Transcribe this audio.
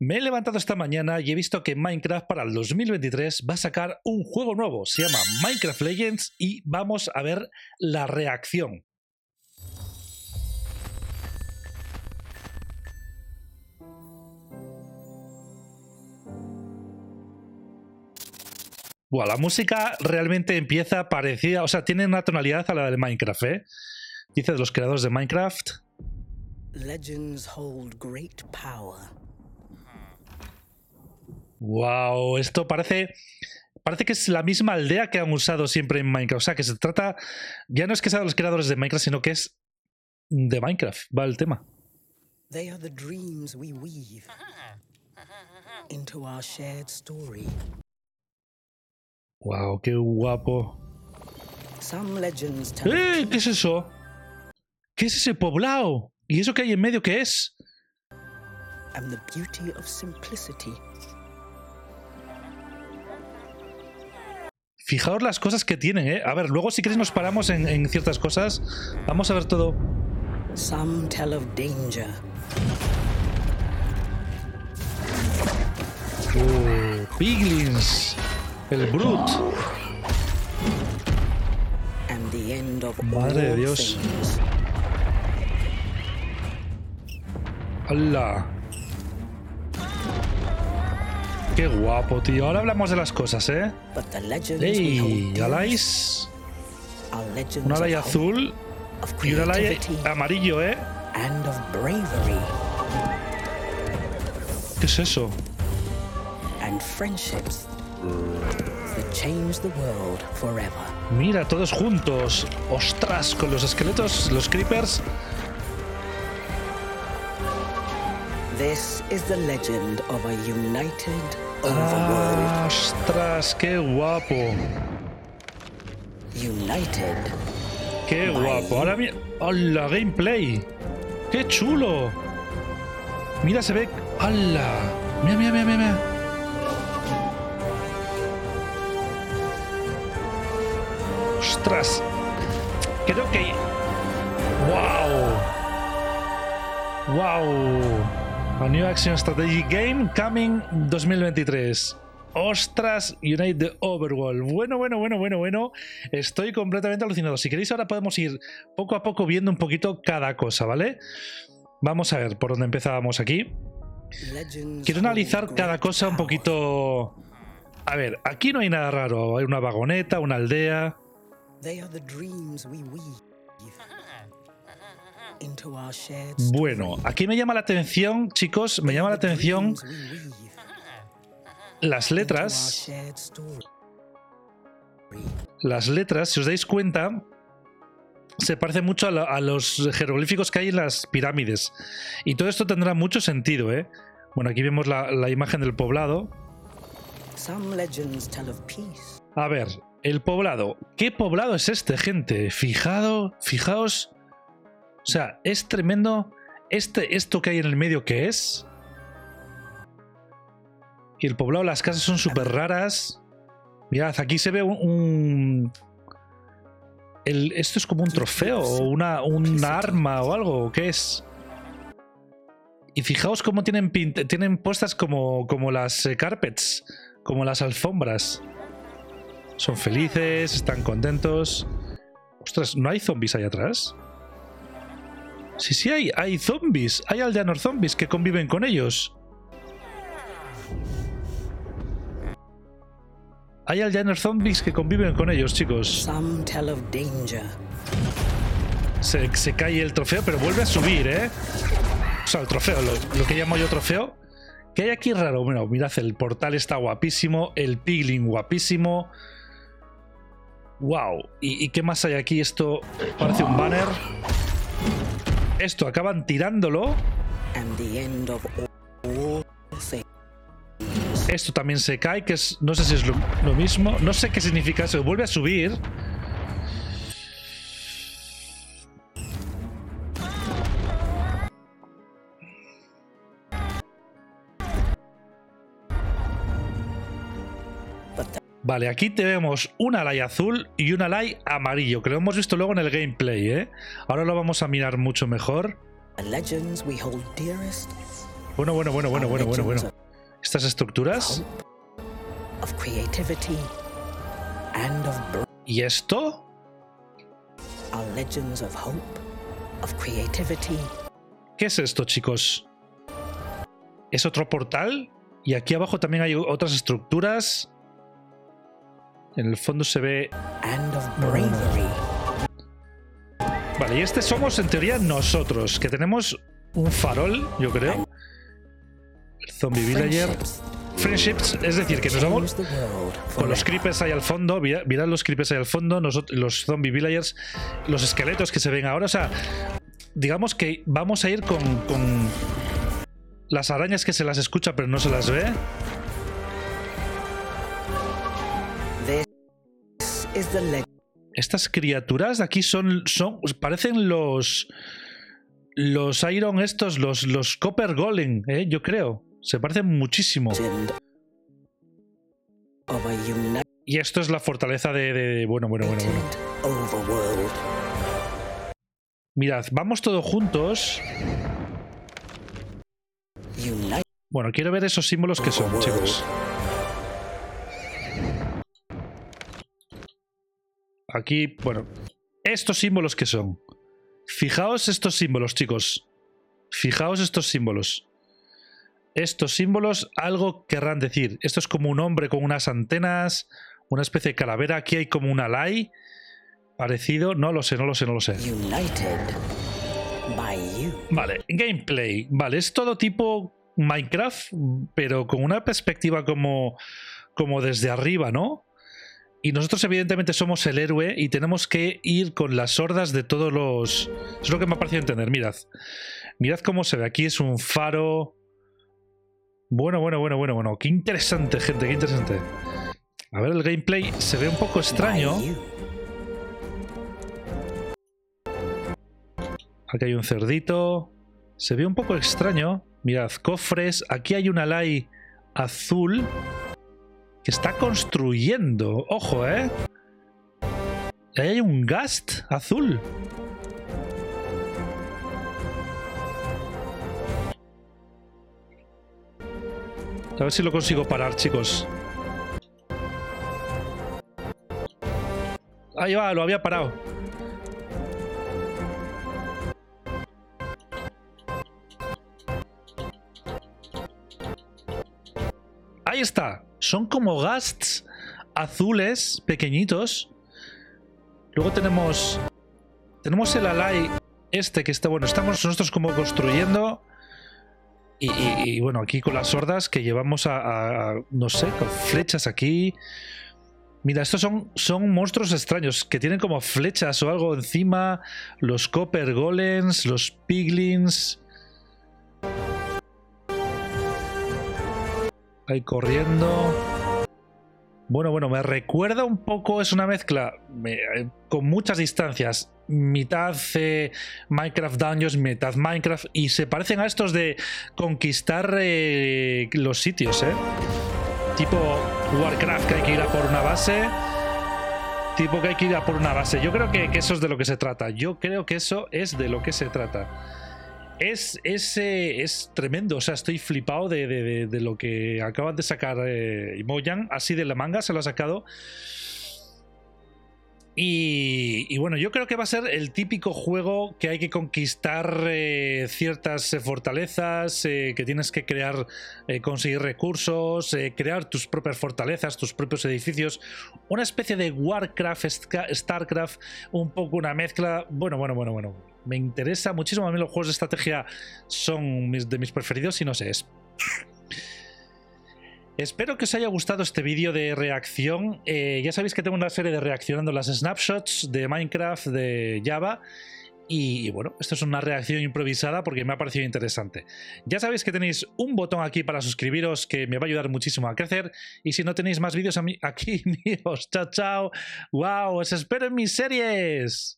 Me he levantado esta mañana y he visto que Minecraft para el 2023 va a sacar un juego nuevo. Se llama Minecraft Legends y vamos a ver la reacción. Buah, la música realmente empieza parecida, o sea, tiene una tonalidad a la de Minecraft, ¿eh? Dice de los creadores de Minecraft. Legends hold great power. Wow, esto parece parece que es la misma aldea que han usado siempre en Minecraft. O sea, que se trata ya no es que sean los creadores de Minecraft, sino que es de Minecraft, va el tema. They are the dreams we weave into our shared story. Wow, qué guapo. Some legends tell ¡Eh! ¿Qué es eso? ¿Qué es ese poblado? ¿Y eso que hay en medio qué es? and the beauty of simplicity. Fijaos las cosas que tienen, ¿eh? A ver, luego si queréis nos paramos en, en ciertas cosas. Vamos a ver todo. Some tell of danger, Uh, piglins. El Brute. and the end of Madre de Dios. ¡Hala! Qué guapo, tío. Ahora hablamos de las cosas, ¿eh? ¡Ey! Alais. Un alay azul y un alay amarillo, ¿eh? ¿Qué es eso? Mira, todos juntos. ¡Ostras! Con los esqueletos, los creepers. This is the legend of a united ¡Ostras! ¡Qué guapo! United ¡Qué guapo! Ahora mira. ¡Hala! ¡Gameplay! ¡Qué chulo! Mira, se ve. ¡Hala! Mira, mira, mira, mira. ¡Ostras! Creo que. ¡Wow! ¡Wow! A New Action Strategy Game coming 2023. Ostras, Unite the Overworld. Bueno, bueno, bueno, bueno, bueno. Estoy completamente alucinado. Si queréis, ahora podemos ir poco a poco viendo un poquito cada cosa, ¿vale? Vamos a ver por dónde empezábamos aquí. Quiero analizar cada cosa un poquito. A ver, aquí no hay nada raro. Hay una vagoneta, una aldea. Bueno, aquí me llama la atención, chicos, me llama la atención las letras. Las letras, si os dais cuenta, se parece mucho a, la- a los jeroglíficos que hay en las pirámides. Y todo esto tendrá mucho sentido, ¿eh? Bueno, aquí vemos la, la imagen del poblado. A ver, el poblado. ¿Qué poblado es este, gente? Fijado, fijaos. O sea, es tremendo. Este, esto que hay en el medio, ¿qué es? Y el poblado, las casas son súper raras. Mirad, aquí se ve un. un- el- esto es como un trofeo o una, una arma o algo. ¿Qué es? Y fijaos cómo tienen, pint- tienen puestas como, como las eh, carpets, como las alfombras. Son felices, están contentos. Ostras, ¿no hay zombies ahí atrás? Sí, sí, hay, hay zombies. Hay aldeanos zombies que conviven con ellos. Hay aldeanos zombies que conviven con ellos, chicos. some tell of danger, Se, se cae el trofeo, pero vuelve a subir, ¿eh? O sea, el trofeo, lo, lo que llamo yo trofeo. ¿Qué hay aquí raro? Bueno, mirad, el portal está guapísimo, el piglin guapísimo. ¡Wow! ¿Y, y qué más hay aquí? Esto parece un banner. Esto, acaban tirándolo. Esto también se cae, que es. No sé si es lo, lo mismo. No sé qué significa eso. Vuelve a subir. Vale, aquí tenemos un alay azul y un alay amarillo, que lo hemos visto luego en el gameplay, ¿eh? Ahora lo vamos a mirar mucho mejor. Bueno, bueno, bueno, bueno, bueno, bueno, bueno. Estas estructuras. ¿Y esto? ¿Qué es esto, chicos? ¿Es otro portal? Y aquí abajo también hay otras estructuras. En el fondo se ve... and of bravery. Vale, y este somos en teoría nosotros, que tenemos un farol, yo creo. El zombie villager. Friendships es decir, que nos vamos... Con los creepers ahí al fondo, mira- mirad los creepers ahí al fondo, los zombie villagers, los esqueletos que se ven ahora, o sea, digamos que vamos a ir con, con las arañas que se las escucha pero no se las ve. Estas criaturas de aquí son, son parecen los los iron estos, los, los copper golem, ¿eh? yo creo. Se parecen muchísimo. Y esto es la fortaleza de, de- bueno, bueno, bueno, bueno. Mirad, vamos todos juntos. Bueno, quiero ver esos símbolos que son, chicos. Aquí, bueno, estos símbolos que son. Fijaos estos símbolos, chicos. Fijaos estos símbolos. Estos símbolos algo querrán decir. Esto es como un hombre con unas antenas, una especie de calavera. Aquí hay como un alay parecido. No lo sé, no lo sé, no lo sé. united by you. Vale, gameplay. Vale, es todo tipo Minecraft, pero con una perspectiva como, como desde arriba, ¿no? Y nosotros evidentemente somos el héroe y tenemos que ir con las hordas de todos los... Es lo que me ha parecido entender, mirad. Mirad cómo se ve. Aquí es un faro. Bueno, bueno, bueno, bueno, bueno. Qué interesante, gente, qué interesante. A ver, el gameplay se ve un poco extraño. Aquí hay un cerdito. Se ve un poco extraño. Mirad, cofres. Aquí hay un alay azul está construyendo. Ojo, ¿eh? Ahí hay un gast azul. A ver si lo consigo parar, chicos. Ahí va, lo había parado. Son como ghasts azules, pequeñitos. Luego tenemos. Tenemos el alay este que está. Bueno, estamos nosotros como construyendo. Y, bueno, aquí con las hordas que llevamos a, a- a- No sé, con flechas aquí. Mira, estos son, son monstruos extraños que tienen como flechas o algo encima. Los copper golems, los piglins. Ahí corriendo. Bueno, bueno, me recuerda un poco, es una mezcla me- eh, con muchas distancias. Mitad eh, Minecraft Dungeons, mitad Minecraft. Y se parecen a estos de conquistar eh, los sitios, ¿eh? Tipo Warcraft, que hay que ir a por una base. Tipo que hay que ir a por una base. Yo creo que eso es de lo que se trata. Yo creo que eso es de lo que se trata. Es, es, eh, es tremendo, o sea, estoy flipado de, de- lo que acaban de sacar eh, Mojang, así de la manga se lo ha sacado. Y, y bueno, yo creo que va a ser el típico juego que hay que conquistar eh, ciertas eh, fortalezas, eh, que tienes que crear, conseguir recursos, crear tus propias fortalezas, tus propios edificios, una especie de Warcraft, Starcraft, un poco una mezcla. Bueno, bueno, bueno, bueno. Me interesa muchísimo. A mí los juegos de estrategia son de mis preferidos y no sé, es Espero que os haya gustado este vídeo de reacción. Eh, ya sabéis que tengo una serie de reaccionando las snapshots de Minecraft, de Java. Y, bueno, esto es una reacción improvisada porque me ha parecido interesante. Ya sabéis que tenéis un botón aquí para suscribiros que me va a ayudar muchísimo a crecer. Y si no tenéis más vídeos aquí míos, chao, chao. ¡Wow! ¡Os espero en mis series!